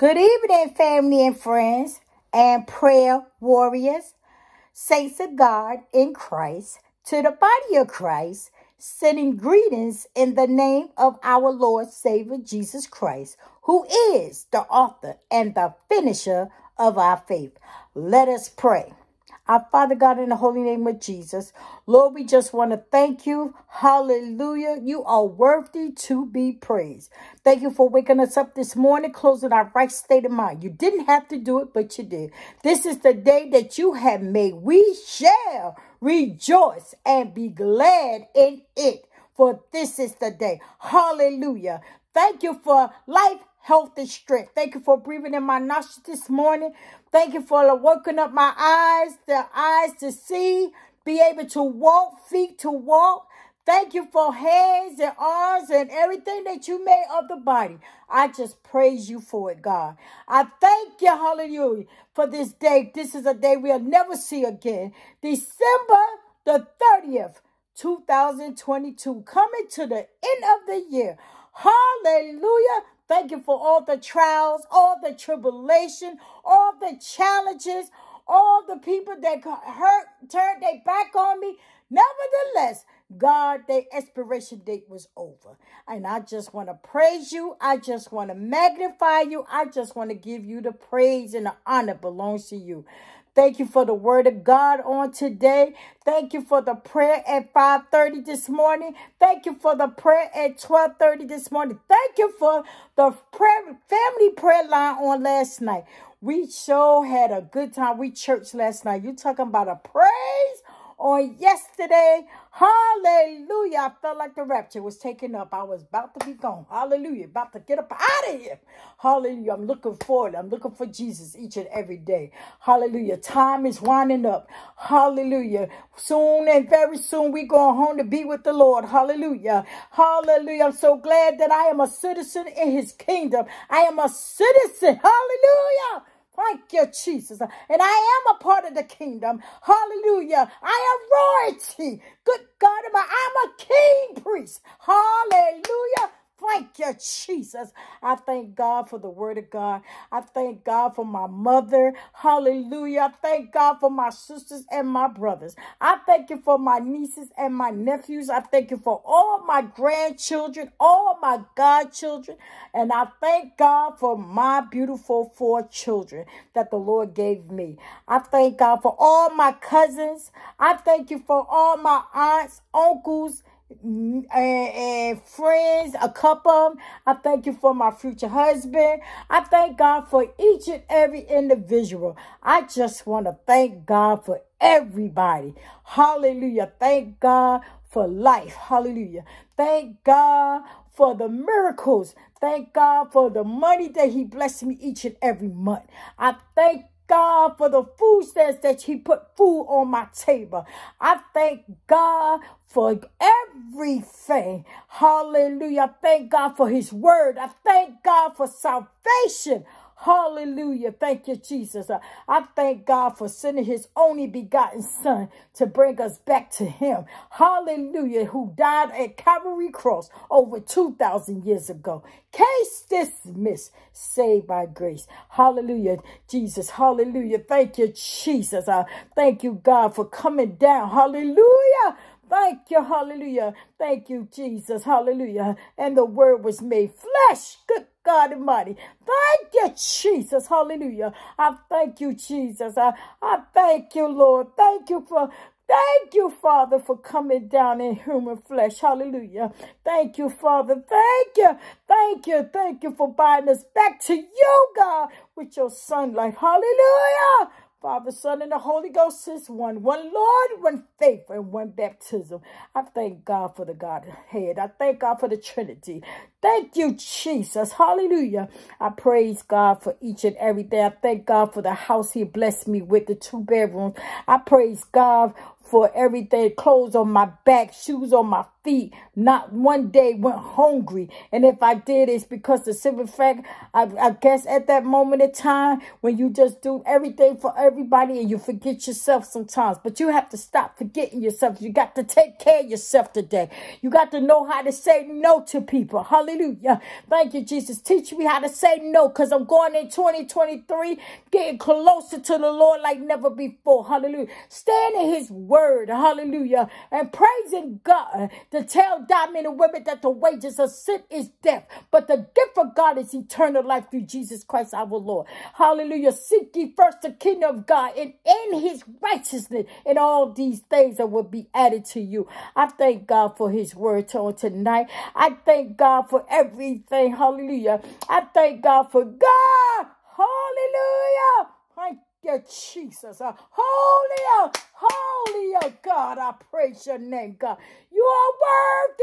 Good evening, family and friends, and prayer warriors, saints of God in Christ, to the body of Christ, sending greetings in the name of our Lord Savior Jesus Christ, who is the author and the finisher of our faith. Let us pray. Our Father God, in the holy name of Jesus, Lord, we just want to thank you. Hallelujah. You are worthy to be praised. Thank you for waking us up this morning, closing our right state of mind. You didn't have to do it, but you did. This is the day that you have made. We shall rejoice and be glad in it. For this is the day. Hallelujah. Thank you for life, health, and strength. Thank you for breathing in my nostrils this morning. Thank you for working up my eyes, the eyes to see, be able to walk, feet to walk. Thank you for hands and arms and everything that you made of the body. I just praise you for it, God. I thank you, hallelujah, for this day. This is a day we'll never see again. December the 30th, 2022, coming to the end of the year. Hallelujah. Thank you for all the trials, all the tribulation, all the challenges, all the people that hurt, turned their back on me. Nevertheless, God, their expiration date was over. And I just want to praise you. I just want to magnify you. I just want to give you the praise and the honor belongs to you. Thank you for the word of God on today. Thank you for the prayer at 5.30 this morning. Thank you for the prayer at 12.30 this morning. Thank you for the prayer, family prayer line on last night. We sure had a good time. We church last night. You talking about a praise on yesterday. Hallelujah. I felt like the rapture was taken up. I was about to be gone. Hallelujah. About to get up out of here. Hallelujah. I'm looking forward. I'm looking for Jesus each and every day. Hallelujah. Time is winding up. Hallelujah. Soon and very soon we going home to be with the Lord. Hallelujah. Hallelujah. I'm so glad that I am a citizen in his kingdom. I am a citizen. Hallelujah Thank you, Jesus. And I am a part of the kingdom. Hallelujah. I am royalty. Good God, I'm a king priest. Hallelujah. Thank you, Jesus. I thank God for the word of God. I thank God for my mother. Hallelujah. I thank God for my sisters and my brothers. I thank you for my nieces and my nephews. I thank you for all my grandchildren, all my godchildren. And I thank God for my beautiful four children that the Lord gave me. I thank God for all my cousins. I thank you for all my aunts, uncles, and, and, eh, eh, friends, a couple. I thank you for my future husband. I thank God for each and every individual. I just want to thank God for everybody. Hallelujah. Thank God for life. Hallelujah. Thank God for the miracles. Thank God for the money that He blessed me each and every month. I thank God for the food stamps that He put food on my table. I thank God for everything. Hallelujah. I thank God for His word. I thank God for salvation. Hallelujah. Thank you, Jesus. Uh, I thank God for sending his only begotten son to bring us back to him. Hallelujah. Who died at Calvary Cross over 2,000 years ago. Case dismissed. Saved by grace. Hallelujah. Jesus. Hallelujah. Thank you, Jesus. I thank you, God, for coming down. Hallelujah. Thank you, hallelujah. Thank you, Jesus, hallelujah. And the word was made flesh. Good God Almighty. Thank you, Jesus. Hallelujah. I thank you, Jesus. I, I thank you, Lord. Thank you for Thank you, Father, for coming down in human flesh. Hallelujah. Thank you, Father. Thank you. Thank you. Thank you for binding us back to you, God, with your son life. Hallelujah. Father, Son, and the Holy Ghost is one. One Lord, one faith, and one baptism. I thank God for the Godhead. I thank God for the Trinity. Thank you, Jesus. Hallelujah. I praise God for each and every day. I thank God for the house he blessed me with, the two bedrooms. I praise God for everything, clothes on my back, shoes on my feet. Not one day went hungry. And if I did, it's because the simple fact, I, I guess at that moment in time, when you just do everything for everybody and you forget yourself sometimes. But you have to stop forgetting yourself. You got to take care of yourself today. You got to know how to say no to people. Hallelujah. Thank you, Jesus. Teach me how to say no because I'm going in 2023 getting closer to the Lord like never before. Hallelujah. Stand in his word. Hallelujah. And praising God to tell men and women that the wages of sin is death, but the gift of God is eternal life through Jesus Christ our Lord. Hallelujah. Seek ye first the kingdom of God and in his righteousness, and all these things that will be added to you. I thank God for his word on tonight. I thank God for everything. Hallelujah. I thank God for God. Hallelujah. You, Jesus. Uh, holy, uh, holy, uh, God, I praise your name, God. You are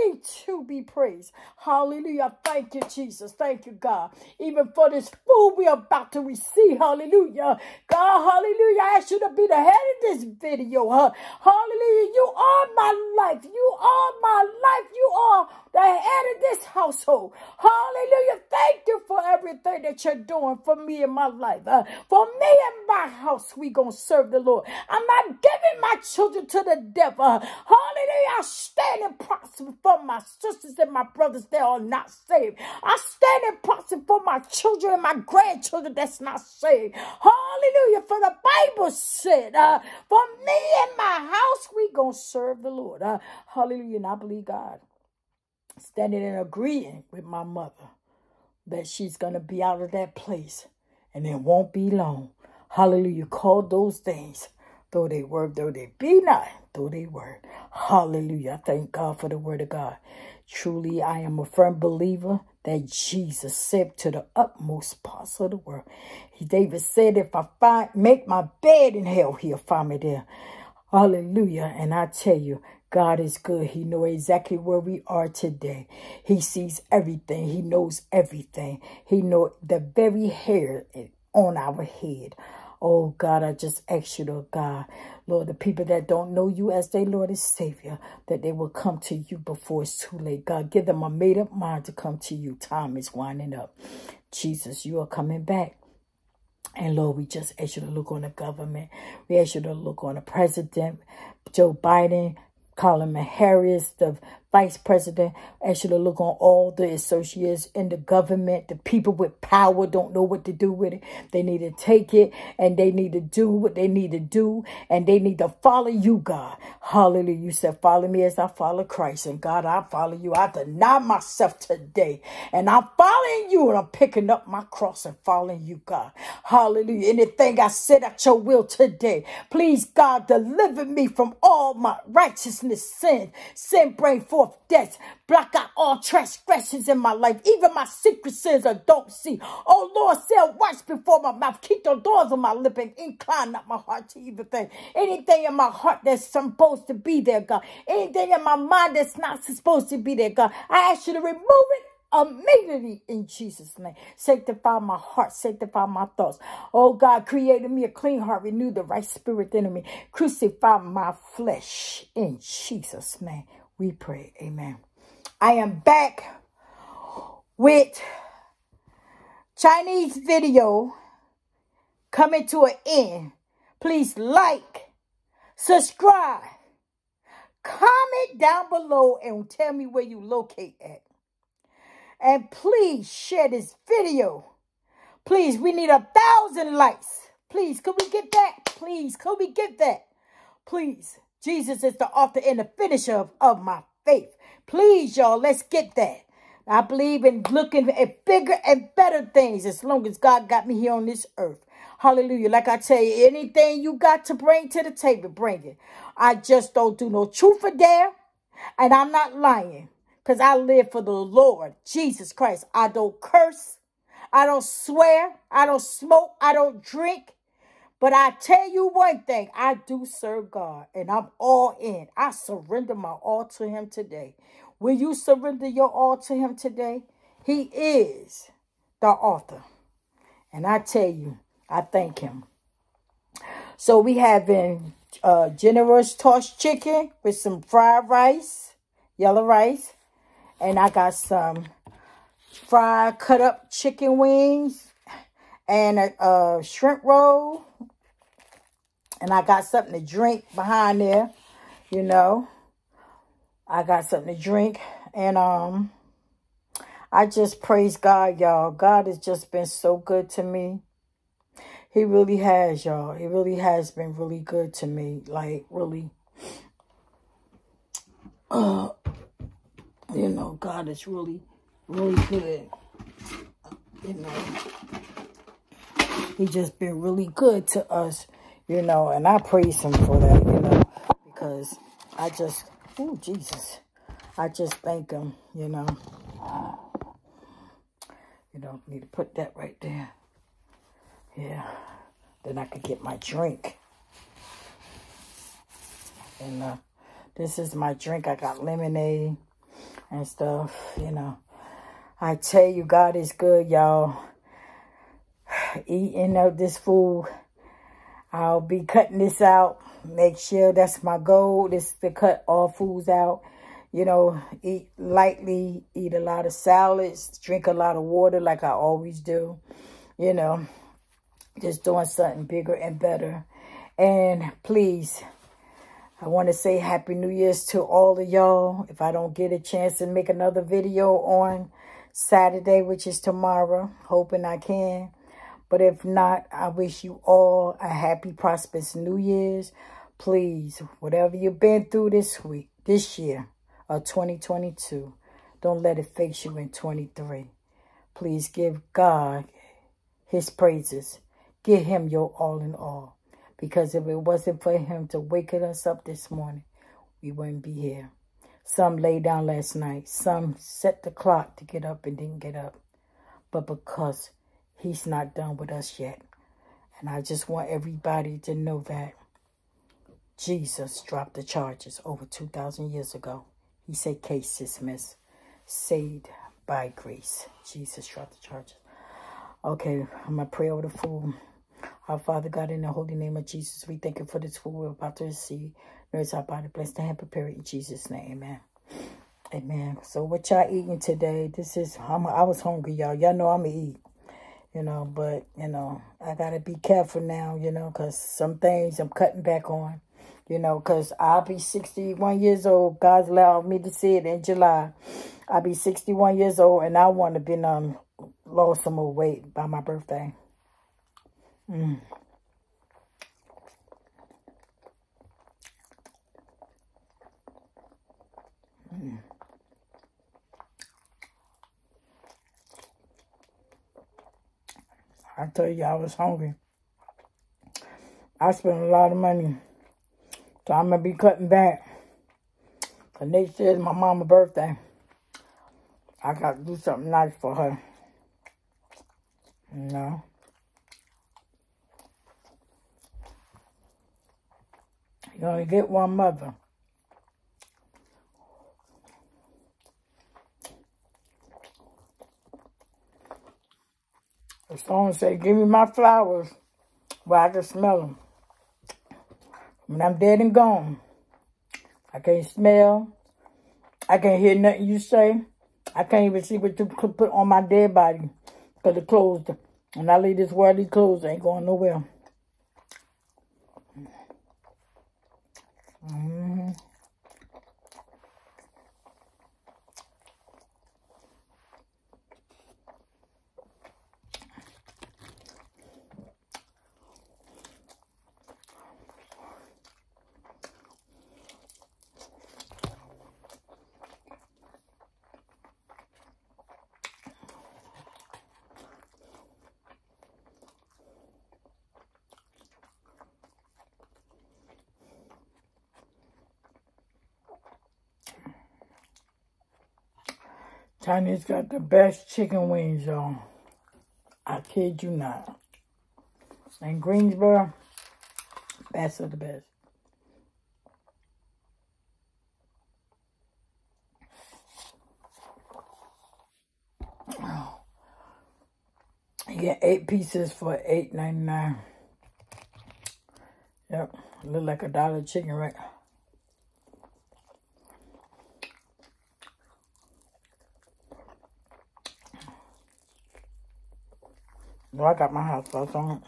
worthy to be praised. Hallelujah. Thank you, Jesus. Thank you, God. Even for this food we're about to receive. Hallelujah. God, hallelujah. I ask you to be the head of this video. Huh? Hallelujah. You are my life. You are my life. You are the head of this household. Hallelujah. Thank you for everything that you're doing for me in my life. Uh, for me and my house, we going to serve the Lord. I'm not giving my children to the devil. Hallelujah. I stand in proxy for my sisters and my brothers that are not saved. I stand in proxy for my children and my grandchildren that's not saved. Hallelujah. For the Bible said, uh, for me and my house, we going to serve the Lord. Uh, hallelujah. And I believe God standing and agreeing with my mother that she's going to be out of that place and it won't be long. Hallelujah. Call those things, though they were, though they be not, though they were. Hallelujah. I thank God for the word of God. Truly, I am a firm believer that Jesus said to the utmost parts of the world. He, David said, if I find, make my bed in hell, he'll find me there. Hallelujah. And I tell you, God is good. He knows exactly where we are today. He sees everything. He knows everything. He knows the very hair on our head. Oh, God, I just ask you, Lord God, Lord, the people that don't know you as their Lord and Savior, that they will come to you before it's too late. God, give them a made-up mind to come to you. Time is winding up. Jesus, you are coming back. And Lord, we just ask you to look on the government. We ask you to look on the president, Joe Biden, Kamala Harris, the vice president, actually look on all the associates in the government. The people with power don't know what to do with it. They need to take it and they need to do what they need to do and they need to follow you, God. Hallelujah. You said, follow me as I follow Christ. And God, I follow you. I deny myself today and I'm following you and I'm picking up my cross and following you, God. Hallelujah. Anything I said at your will today, please, God, deliver me from all my righteousness, sin. Sin bring forth forth death. Block out all transgressions in my life, even my secret sins I don't see. Oh Lord, say watch before my mouth. Keep the doors of my lip and incline not my heart to evil things. Anything in my heart that's supposed to be there, God. Anything in my mind that's not supposed to be there, God. I ask you to remove it immediately in Jesus' name. Sanctify my heart, sanctify my thoughts. Oh God, create me a clean heart, renew the right spirit in me. Crucify my flesh in Jesus' name we pray. Amen. I am back with Chinese video coming to an end. Please like, subscribe, comment down below and tell me where you locate at. And please share this video. Please, we need a thousand likes. Please, could we get that? Please, could we get that? Please. Jesus is the author and the finisher of, of my faith. Please, y'all, let's get that. I believe in looking at bigger and better things as long as God got me here on this earth. Hallelujah. Like I tell you, anything you got to bring to the table, bring it. I just don't do no truth or dare. And I'm not lying. Because I live for the Lord, Jesus Christ. I don't curse. I don't swear. I don't smoke. I don't drink. But I tell you one thing, I do serve God and I'm all in. I surrender my all to him today. Will you surrender your all to him today? He is the author. And I tell you, I thank him. So we have in uh, General Tso's chicken with some fried rice, yellow rice. And I got some fried cut up chicken wings and a, a shrimp roll. And I got something to drink behind there, you know. I got something to drink. And um, I just praise God, y'all. God has just been so good to me. He really has, y'all. He really has been really good to me. Like, really. Uh, you know, God is really, really good. You know, he just been really good to us, you know, and I praise him for that, you know, because I just, oh, Jesus, I just thank him, you know. You know, need to put that right there. Yeah. Then I could get my drink. And uh, this is my drink. I got lemonade and stuff, you know. I tell you, God is good, y'all. Eating of this food. I'll be cutting this out. Make sure that's my goal is to cut all foods out. You know, eat lightly, eat a lot of salads, drink a lot of water like I always do. You know, just doing something bigger and better. And please, I want to say Happy New Year's to all of y'all. If I don't get a chance to make another video on Saturday, which is tomorrow, hoping I can. But if not, I wish you all a happy, prosperous New Year's. Please, whatever you've been through this week, this year of 2022, don't let it face you in 23. Please give God his praises Give him your all in all. Because if it wasn't for him to waken us up this morning, we wouldn't be here. Some lay down last night. Some set the clock to get up and didn't get up. But because he's not done with us yet. And I just want everybody to know that Jesus dropped the charges over 2,000 years ago. He said, case dismissed, saved by grace. Jesus dropped the charges. Okay, I'm going to pray over the food. Our Father God, in the holy name of Jesus, we thank you for this food we're about to receive. Nourish our body, bless the hand, prepare it in Jesus' name. Amen. Amen. So what y'all eating today? This is, I'm, I was hungry, y'all. Y'all know I'm going to eat. You know, but, you know, I got to be careful now, you know, because some things I'm cutting back on. You know, because I'll be 61 years old. God's allowed me to see it in July. I'll be 61 years old, and I want to be um, lost some more weight by my birthday. Mm. Mm. I tell you, I was hungry. I spent a lot of money. So I'm going to be cutting back. Next year is my mama's birthday. I got to do something nice for her. You know? You only get one mother. The song say, give me my flowers where I can smell them. When I'm dead and gone, I can't smell. I can't hear nothing you say. I can't even see what you put on my dead body because the clothes, when I leave this world, these clothes ain't going nowhere. Mm. Chinese got the best chicken wings, y'all. I kid you not. And Greensboro, best of the best. You get eight pieces for eight ninety nine. Yep, look like a dollar chicken, right? I got my hot sauce on.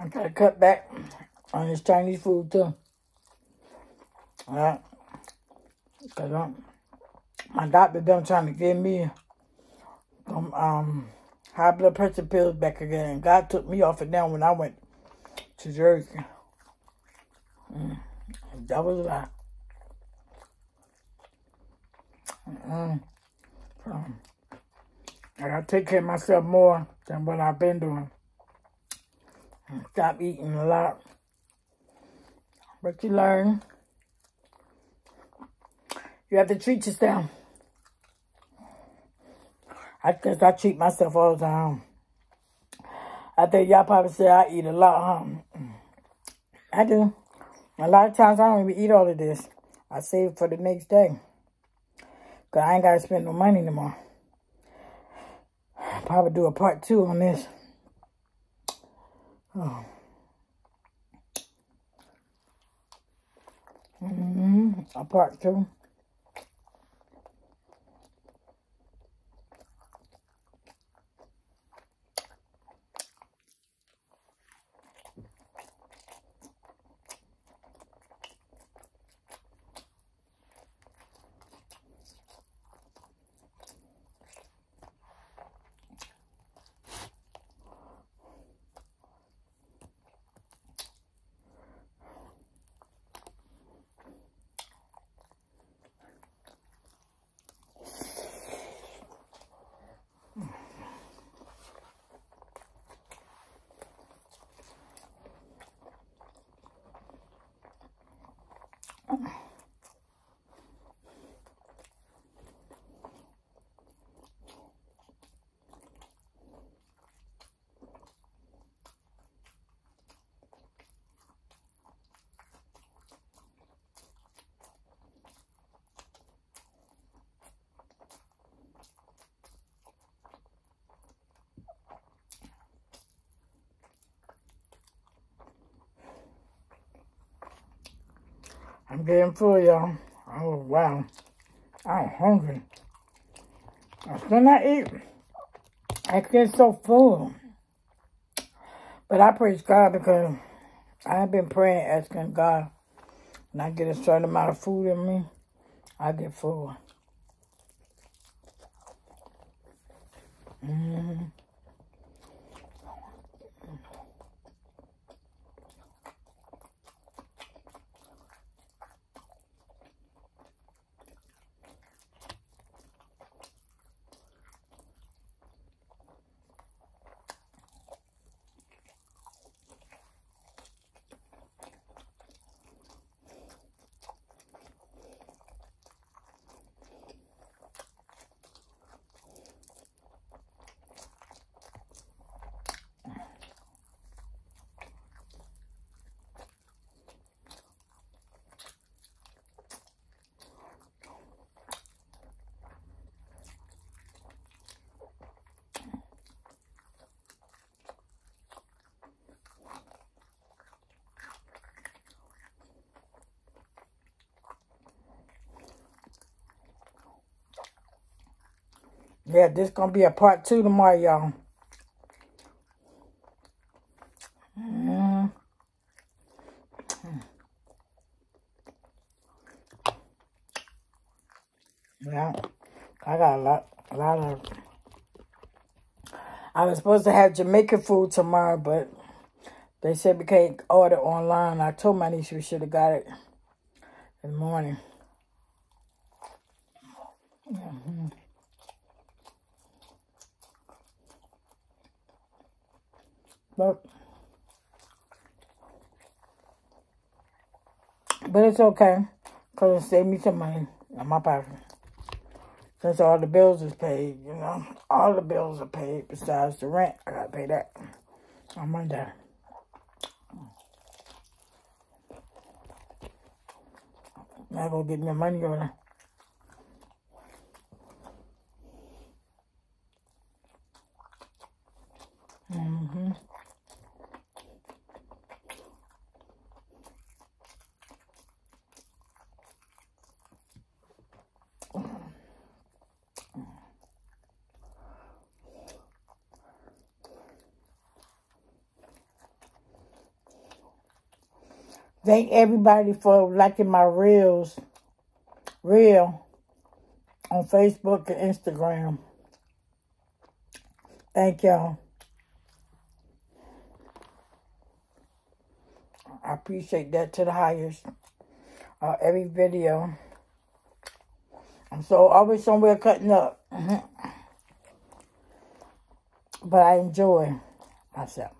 I gotta cut back on this Chinese food too. Alright. Cause I'm, my doctor done trying to give me um, um high blood pressure pills back again. And God took me off of them when I went to Jersey. Mm, that was a lot. Mm, um, I gotta take care of myself more than what I've been doing. Stop eating a lot. But you learn. You have to treat yourself. I I treat myself all the time. I think y'all probably say I eat a lot, huh? I do. A lot of times I don't even eat all of this. I save it for the next day. Because I ain't got to spend no money no anymore. Probably do a part two on this. Oh. Mm-hmm. A part two. I'm getting full, y'all. Oh, wow. I'm hungry. I still not eat. I get so full. But I praise God because I've been praying, asking God, when I get a certain amount of food in me, I get full. Mm -hmm. Yeah, this gonna be a part two tomorrow, y'all. Mm. Yeah, I got a lot, a lot of. I was supposed to have Jamaican food tomorrow, but they said we can't order online. I told my niece we should have got it in the morning. Mm -hmm. But, but it's okay. Because it saved me some money in my pocket. Since all the bills is paid, you know. All the bills are paid besides the rent. I got to pay that on Monday. I go get my money order. Thank everybody for liking my reels, reel on Facebook and Instagram. Thank y'all. I appreciate that to the highest. Uh, every video. I'm so always somewhere cutting up. but I enjoy myself.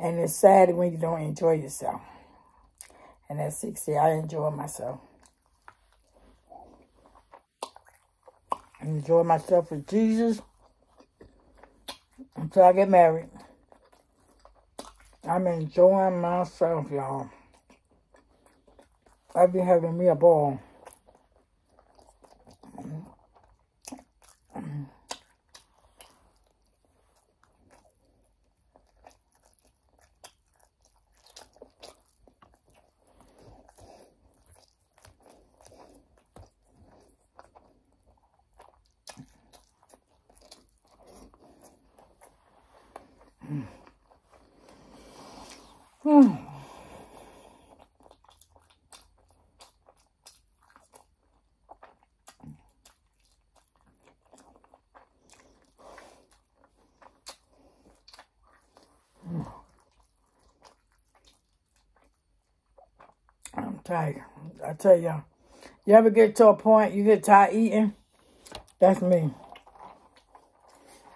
And it's sad when you don't enjoy yourself. And at 60, I enjoy myself. I enjoy myself with Jesus until I get married. I'm enjoying myself, y'all. I've been having me a ball. I'm tired. I tell y'all, you ever get to a point you get tired eating? That's me.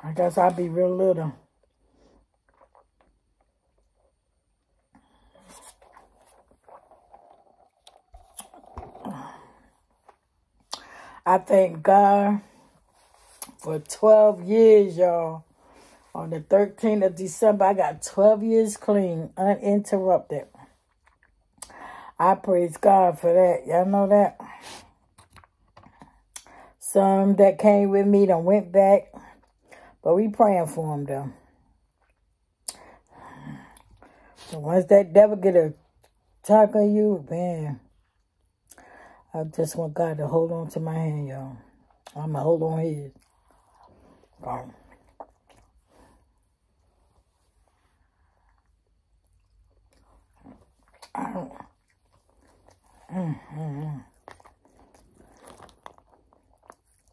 I guess I'll be real little. I thank God for 12 years, y'all. On the 13th of December, I got 12 years clean, uninterrupted. I praise God for that. Y'all know that? Some that came with me done went back. But we praying for them, though. So once that devil get a talk on you, man, I just want God to hold on to my hand, y'all. I'm going to hold on his. Um, I don't...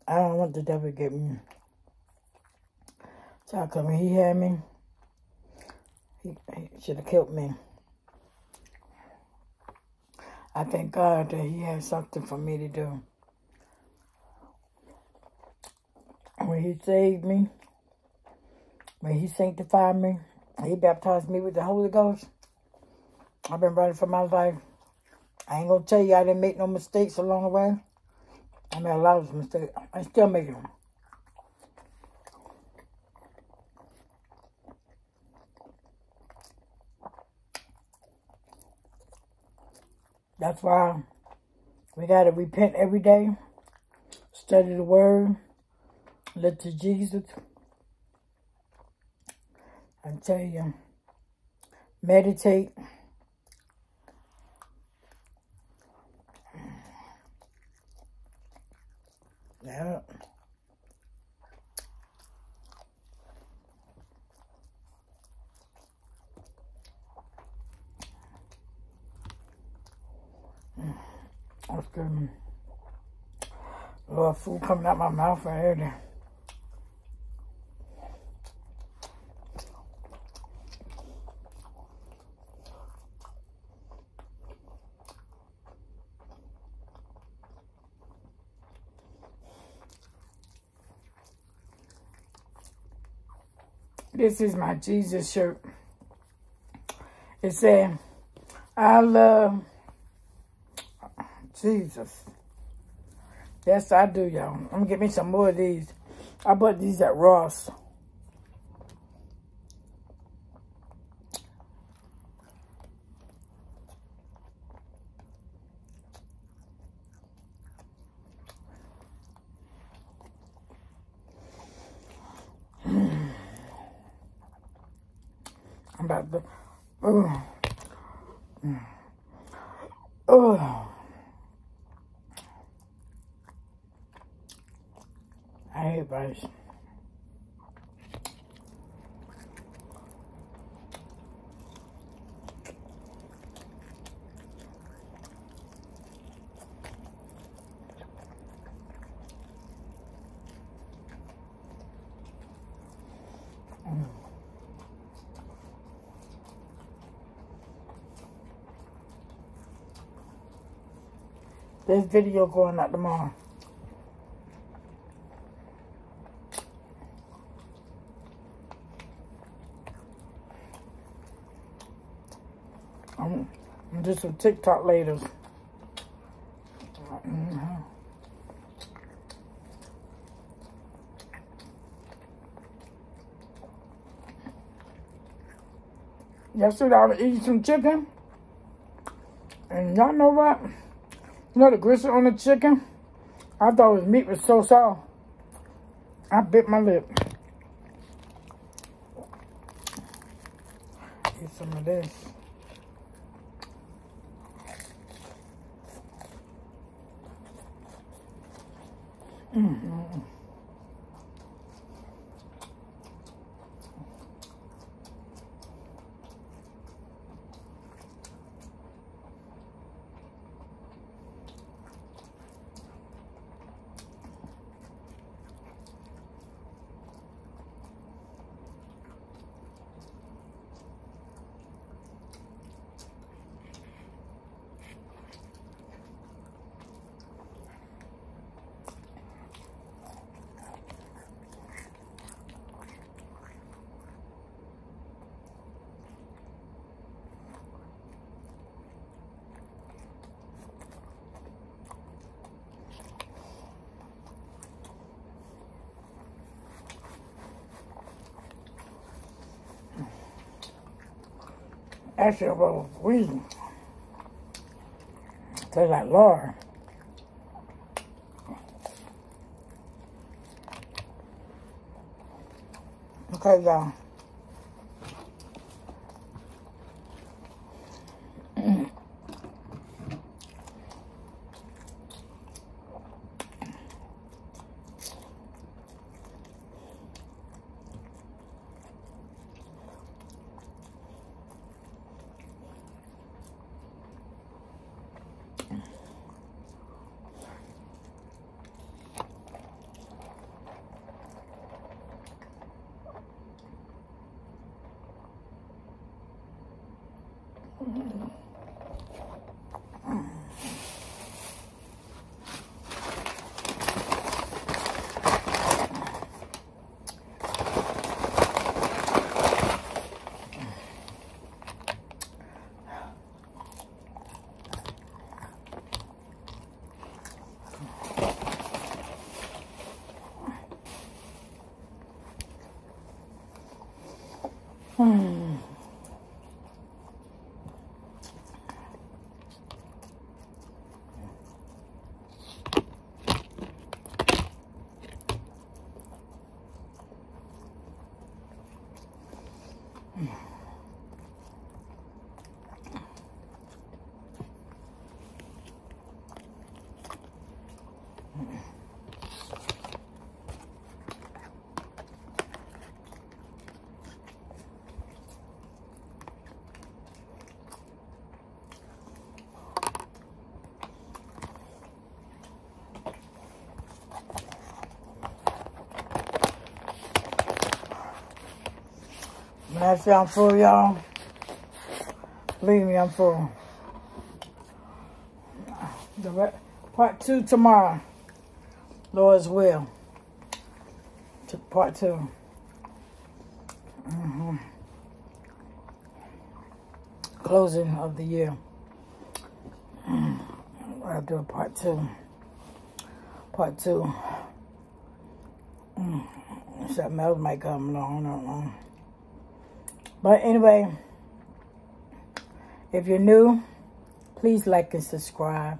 I don't want the devil to get me. So come he had me, he, he should have killed me. I thank God that he has something for me to do. When he saved me, when he sanctified me, he baptized me with the Holy Ghost. I've been running for my life. I ain't gonna tell you I didn't make no mistakes along the way. I made a lot of mistakes. I still making them. That's why we got to repent every day, study the word, look to Jesus. I tell you, meditate. Yeah. Good. A of food coming out my mouth right here. This is my Jesus shirt. It said, I love Jesus. Yes, I do, y'all. I'm going to get me some more of these. I bought these at Ross. I'm about to... Oh. Oh. This video going out tomorrow. Some TikTok later. Yesterday I was eating some chicken. And y'all know what? You know the gristle on the chicken? I thought his meat was so soft. I bit my lip. Eat some of this. Mm -hmm. Actually, well, we taste like lard. Okay, y'all. Uh, I say I'm full, y'all, believe me, I'm full. Part two tomorrow, Lord's will. To part 2 mm -hmm. Closing of the year. I'll do a part two. Part two. Mm. Something else might come along. I don't know. But anyway, if you're new, please like and subscribe.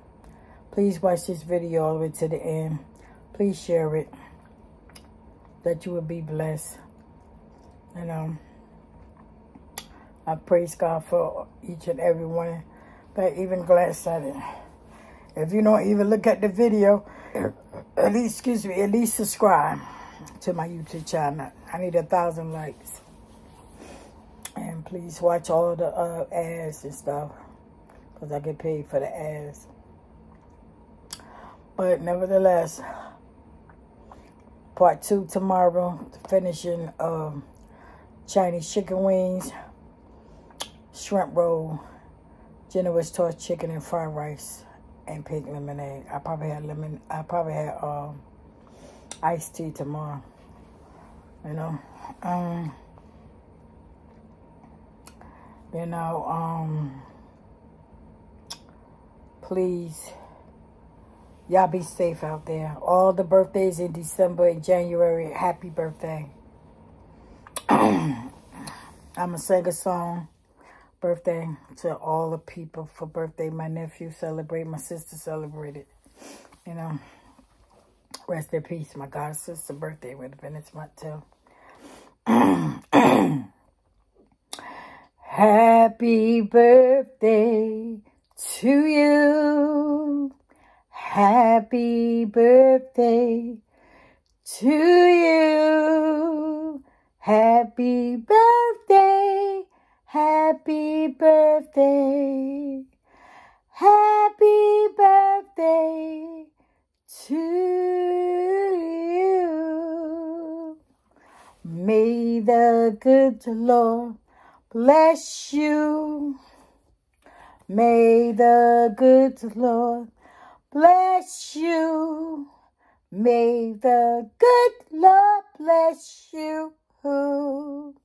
Please watch this video all the way to the end. Please share it. That you will be blessed. You um, know, I praise God for each and every one. But even glass at it. If you don't even look at the video, at least, excuse me, at least subscribe to my YouTube channel. I need a thousand likes. Please watch all the uh, ads and stuff. Because I get paid for the ads. But nevertheless, part two tomorrow. Finishing um, Chinese chicken wings, shrimp roll, General Tso's chicken and fried rice. and pink lemonade. I probably had lemon. I probably had um, iced tea tomorrow. You know, um, you know, um, please, y'all be safe out there. All the birthdays in December and January, happy birthday. I'm gonna sing a song birthday to all the people for birthday. My nephew celebrated, my sister celebrated. You know, rest in peace. My god sister birthday would have been this month too. Happy birthday to you. Happy birthday to you. Happy birthday Happy birthday, happy birthday to you. May the good Lord bless you. May the good Lord bless you. May the good Lord bless you. Who?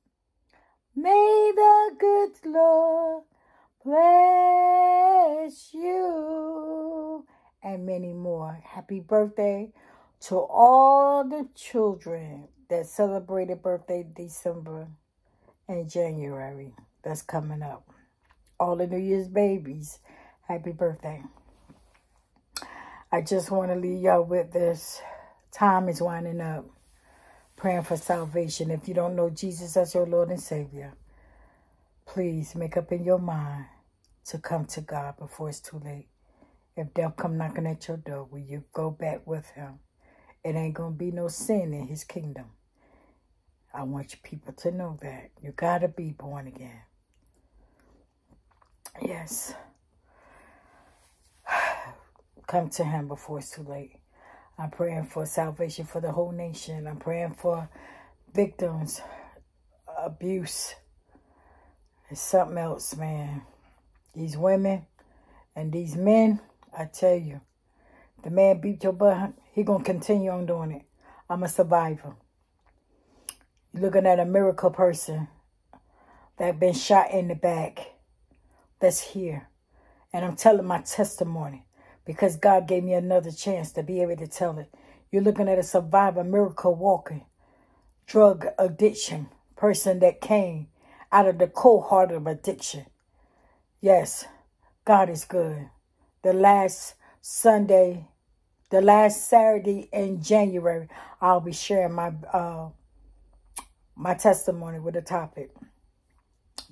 May the good Lord bless you. And many more. Happy birthday to all the children that celebrated birthday December and January. That's coming up. All the New Year's babies. Happy birthday. I just want to leave y'all with this. Time is winding up praying for salvation. If you don't know Jesus as your Lord and Savior, please make up in your mind to come to God before it's too late. If death come knocking at your door, will you go back with him? It ain't going to be no sin in his kingdom. I want you people to know that. You got to be born again. Yes. Come to him before it's too late. I'm praying for salvation for the whole nation. I'm praying for victims, abuse. It's something else, man. These women and these men, I tell you, the man beat your butt, he going to continue on doing it. I'm a survivor. Looking at a miracle person that been shot in the back that's here. And I'm telling my testimony because God gave me another chance to be able to tell it. You're looking at a survivor, miracle walking, drug addiction person that came out of the cold heart of addiction. Yes, God is good. The last Sunday, the last Saturday in January, I'll be sharing my uh, my testimony with a topic.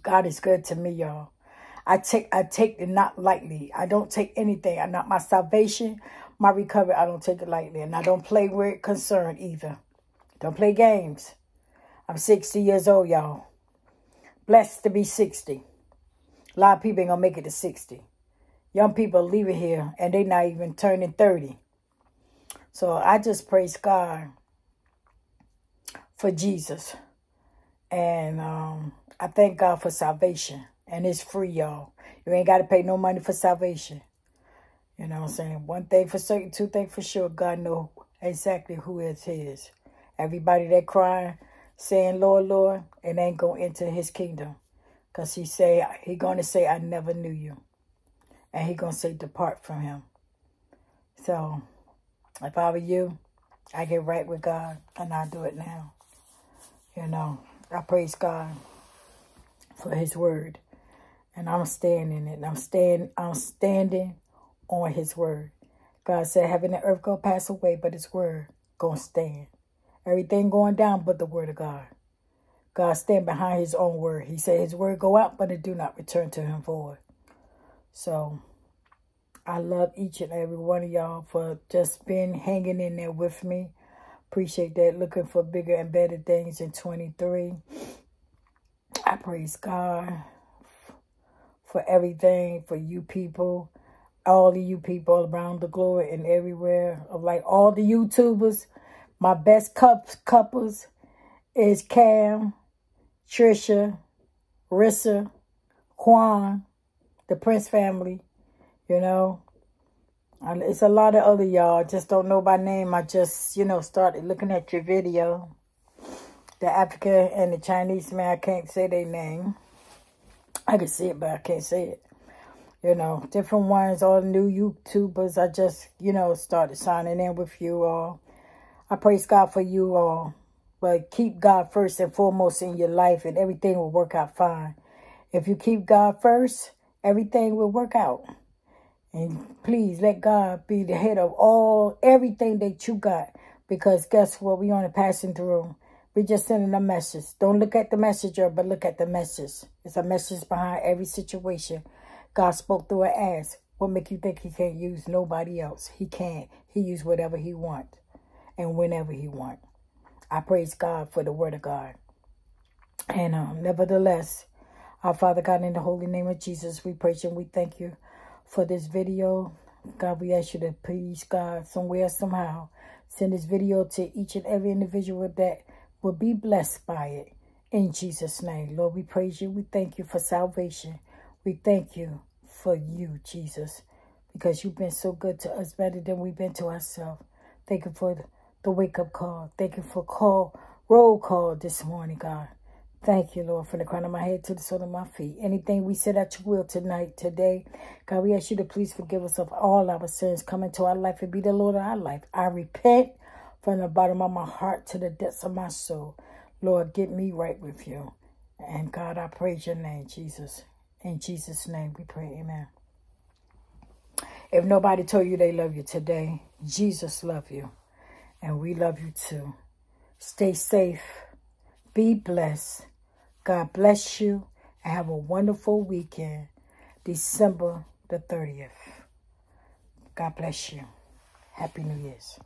God is good to me, y'all. I take I take it not lightly. I don't take anything. I not my salvation, my recovery. I don't take it lightly, and I don't play with concern either. Don't play games. I'm 60 years old, y'all. Blessed to be 60. A lot of people ain't gonna make it to 60. Young people leaving here and they not even turning 30. So I just praise God for Jesus. And um, I thank God for salvation. And it's free, y'all. You ain't got to pay no money for salvation. You know what I'm saying? One thing for certain, two things for sure. God know exactly who is his. Everybody that crying, saying, Lord, Lord, it ain't going to enter his kingdom. Because he say, he going to say, I never knew you. And he going to say, depart from him. So, if I were you, I get right with God. And I do it now. You know, I praise God for his word. And I'm standing it. I'm stand I'm standing on his word. God said heaven and earth go pass away, but his word gonna stand. Everything going down but the word of God. God stand behind his own word. He said his word go out, but it do not return to him void. So I love each and every one of y'all for just being hanging in there with me. Appreciate that. Looking for bigger and better things in 23. I praise God for everything, for you people, all of you people around the globe and everywhere, like all the YouTubers. My best cups, couples is Cam, Trisha, Rissa, Quan, the Prince family, you know. It's a lot of other y'all. Just don't know by name. I just, you know, started looking at your video. The African and the Chinese man, I can't say their name. I can see it, but I can't say it. You know, different ones, all new YouTubers. I just, you know, started signing in with you all. I praise God for you all. But keep God first and foremost in your life and everything will work out fine. If you keep God first, everything will work out. And please let God be the head of all, everything that you got. Because guess what? We only passing through. We're just sending a message. Don't look at the messenger, but look at the message. It's a message behind every situation. God spoke through an ass. What make you think he can't use nobody else? He can't. He use whatever he want and whenever he want. I praise God for the word of God. And um, nevertheless, our Father God, in the holy name of Jesus, we praise you and we thank you for this video. God, we ask you to please, God, somewhere, somehow, send this video to each and every individual that will be blessed by it. In Jesus' name, Lord, we praise you. We thank you for salvation. We thank you for you, Jesus, because you've been so good to us, better than we've been to ourselves. Thank you for the wake-up call. Thank you for call, roll call this morning, God. Thank you, Lord, from the crown of my head to the sole of my feet. Anything we said at your will tonight, today, God, we ask you to please forgive us of all our sins. Come into our life and be the Lord of our life. I repent from the bottom of my heart to the depths of my soul. Lord, get me right with you. And God, I praise your name, Jesus. In Jesus' name we pray, amen. If nobody told you they love you today, Jesus love you. And we love you too. Stay safe. Be blessed. God bless you and have a wonderful weekend, December the 30th. God bless you. Happy New Year's.